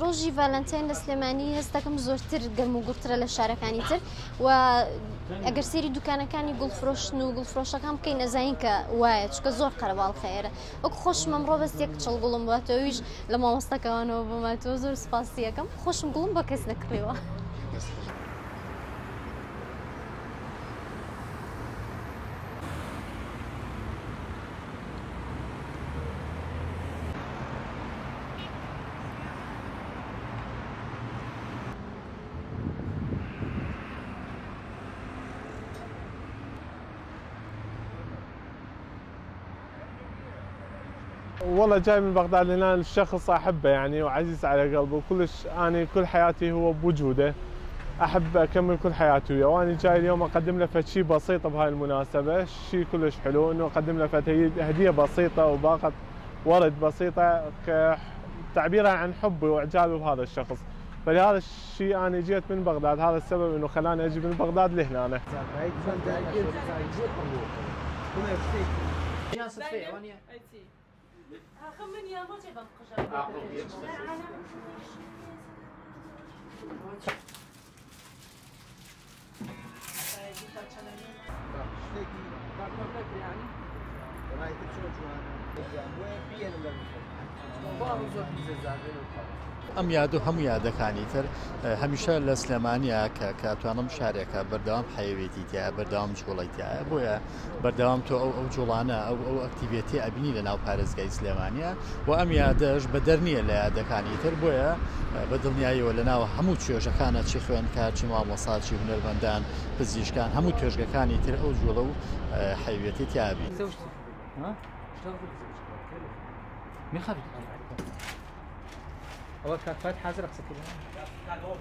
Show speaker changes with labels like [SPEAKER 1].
[SPEAKER 1] ڕۆژی ڤالنتین لە سلێمانی هەستەکەم زۆرتر گەرم و گوترە لە شارەکانی تر و ئەگەر سێری دوکانەکانی گوڵفرۆشتن و گوڵفرۆشەکان بکەین نەزانین کە وایە چکە زۆر قەرەباڵ خێرە وەک خۆشمەم ڕۆ بەست یەک چڵ گوڵم باتەوەیش لە مامۆستەکەوانەوە بماتەوە زۆر سپاسیەکەم خۆشم گوڵم بە کەس نەکڕێەوە.
[SPEAKER 2] والله جاي من بغداد لأن الشخص احبه يعني وعزيز على قلبي وكلش أنا كل حياتي هو بوجوده احب اكمل كل حياتي وياه وأنا جاي اليوم اقدم له شيء بسيط بهاي المناسبه شيء كلش حلو انه اقدم له هديه بسيطه وباقه ورد بسيطه تعبيرا عن حبي واعجابي بهذا الشخص فلهذا الشيء أنا جيت من بغداد هذا السبب انه خلاني أجي من بغداد لهنا خمن يا يعني رايك تشوف وين
[SPEAKER 3] ئەم یاد و هەموو یادەکانی تر هەمیشە لە سلێمانیا کە کاتوانم شارێکە بەردەوام حەیوێتی تیا بەردەوام جوڵیتیایە بۆیە بەردەوام تۆ ئەو ئەو جوڵانە ئەو ئەو ئەکتیڤێتی ئەبینی لە ناو پارێزگای سلێمانیا. و ئەم یادەش بە دەرنیە لە یادەکانی تر. بۆیە بە دڵنیاییەوە لە ناو هەموو توێژەکانە چی خوێنکار چی مامۆساچی هوەربەندان پزیشکان هەموو توێژگەکانی تر ئەو جوڵە و حەیوێتی تیابی.
[SPEAKER 4] مين خارج؟ هو كان فاتح ازرق سكينه كان هو